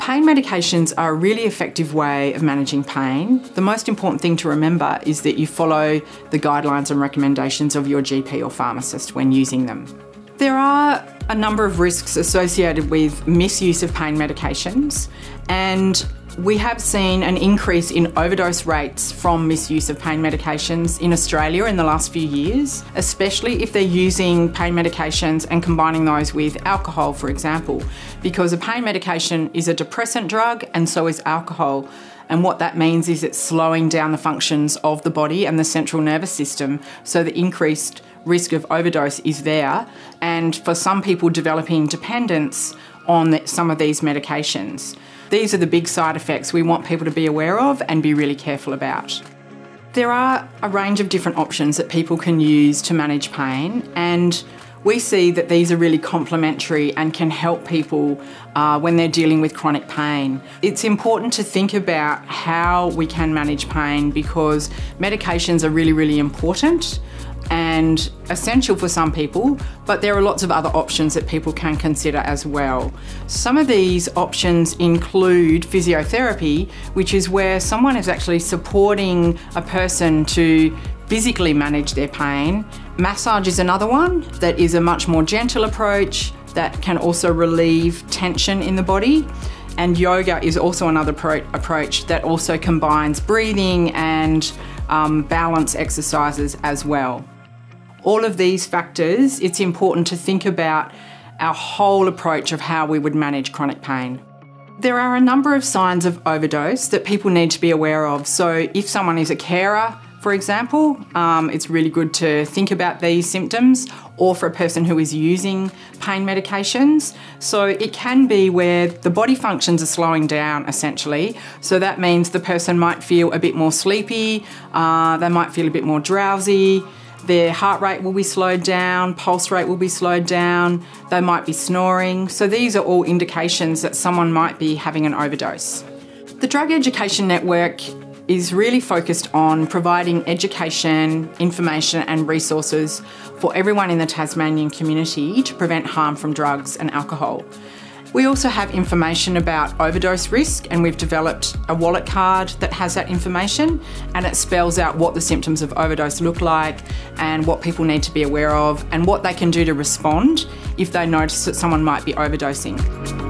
Pain medications are a really effective way of managing pain. The most important thing to remember is that you follow the guidelines and recommendations of your GP or pharmacist when using them. There are a number of risks associated with misuse of pain medications, and we have seen an increase in overdose rates from misuse of pain medications in Australia in the last few years, especially if they're using pain medications and combining those with alcohol, for example, because a pain medication is a depressant drug and so is alcohol. And what that means is it's slowing down the functions of the body and the central nervous system, so the increased risk of overdose is there. And for some people, developing dependence on some of these medications. These are the big side effects we want people to be aware of and be really careful about. There are a range of different options that people can use to manage pain, and we see that these are really complementary and can help people uh, when they're dealing with chronic pain. It's important to think about how we can manage pain because medications are really, really important and essential for some people, but there are lots of other options that people can consider as well. Some of these options include physiotherapy, which is where someone is actually supporting a person to physically manage their pain. Massage is another one that is a much more gentle approach that can also relieve tension in the body. And yoga is also another approach that also combines breathing and um, balance exercises as well all of these factors, it's important to think about our whole approach of how we would manage chronic pain. There are a number of signs of overdose that people need to be aware of. So, if someone is a carer, for example, um, it's really good to think about these symptoms, or for a person who is using pain medications. So, it can be where the body functions are slowing down essentially. So, that means the person might feel a bit more sleepy, uh, they might feel a bit more drowsy. Their heart rate will be slowed down, pulse rate will be slowed down, they might be snoring. So these are all indications that someone might be having an overdose. The Drug Education Network is really focused on providing education, information, and resources for everyone in the Tasmanian community to prevent harm from drugs and alcohol. We also have information about overdose risk, and we've developed a wallet card that has that information and it spells out what the symptoms of overdose look like and what people need to be aware of and what they can do to respond if they notice that someone might be overdosing.